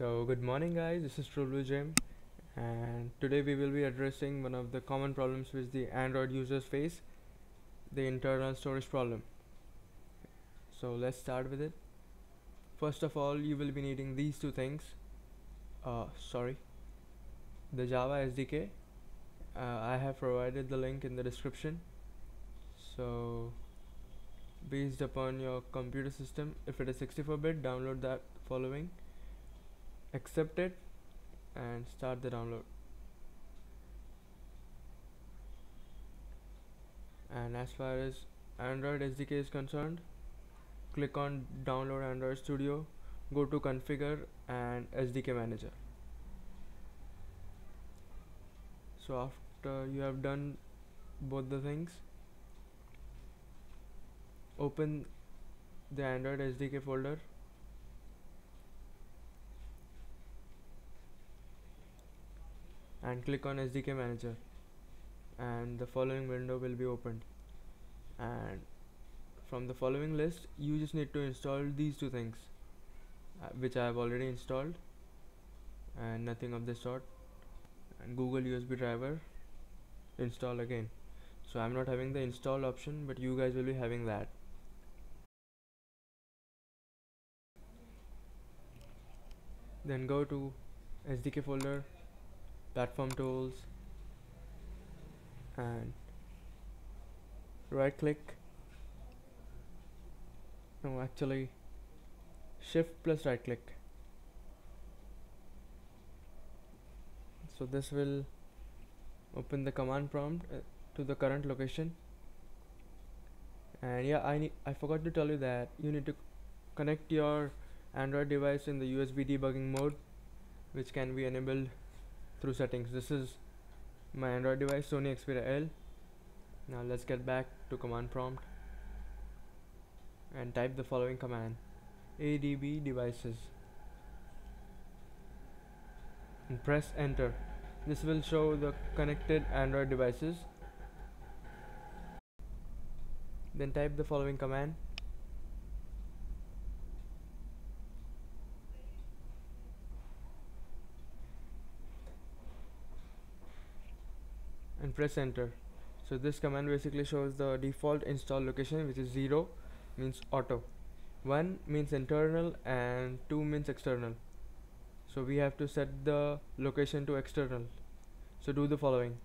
So good morning guys, this is True Jim and today we will be addressing one of the common problems which the Android users face, the internal storage problem. So let's start with it. First of all, you will be needing these two things. Uh, sorry, the Java SDK. Uh, I have provided the link in the description. So based upon your computer system, if it is 64-bit, download that following accept it and start the download. And as far as Android SDK is concerned click on download Android Studio go to configure and SDK manager. So after you have done both the things open the Android SDK folder and click on SDK manager. And the following window will be opened. And from the following list you just need to install these two things uh, which I have already installed and nothing of this sort. And Google USB driver install again. So I'm not having the install option but you guys will be having that. Then go to SDK folder platform tools and right click no actually shift plus right click so this will open the command prompt uh, to the current location. And yeah I I forgot to tell you that you need to connect your Android device in the USB debugging mode which can be enabled through settings. This is my Android device Sony Xperia L. Now let's get back to command prompt and type the following command. Adb devices. And press enter. This will show the connected Android devices. Then type the following command and press enter. So this command basically shows the default install location which is 0 means auto. 1 means internal and 2 means external. So we have to set the location to external. So do the following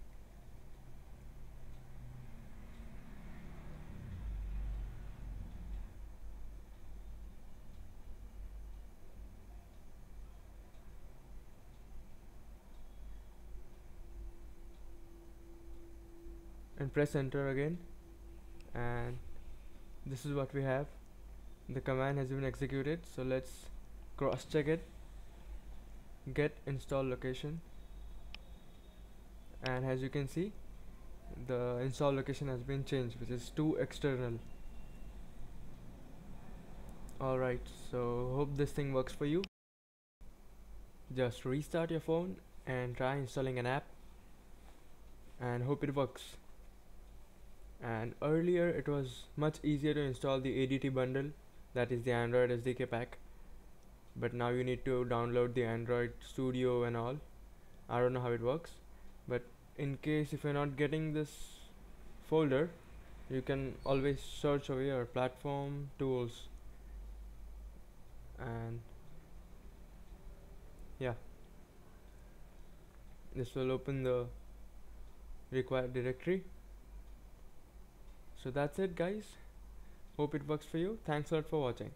and press enter again. And this is what we have. The command has been executed. So let's cross check it. Get install location. And as you can see the install location has been changed which is to external. Alright so hope this thing works for you. Just restart your phone and try installing an app. And hope it works and earlier it was much easier to install the ADT bundle that is the Android SDK pack. But now you need to download the Android Studio and all. I don't know how it works but in case if you're not getting this folder you can always search over here platform tools. And yeah. This will open the required directory so that's it guys. Hope it works for you. Thanks a lot for watching